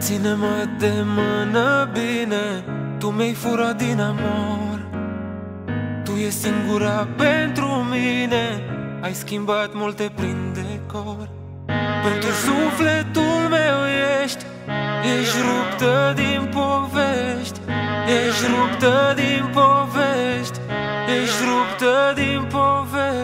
Ține-mă de mână bine Tu mi-ai furat din amor. Tu e singura pentru mine Ai schimbat multe prin decor. Pentru sufletul meu ești Ești ruptă din povești Ești ruptă din povești Ești ruptă din povești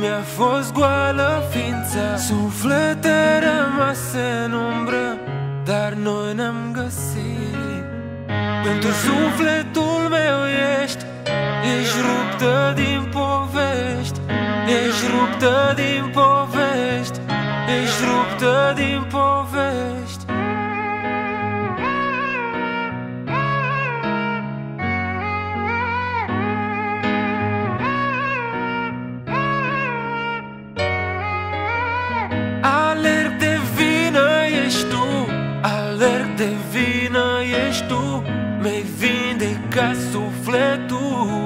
mi-a fost goală ființa Suflete rămase în umbră Dar noi ne-am găsit. Pentru sufletul meu ești Ești ruptă din povești Ești ruptă din povești Ești ruptă din povești Merg de vină ești tu Mi-ai vindecat sufletul.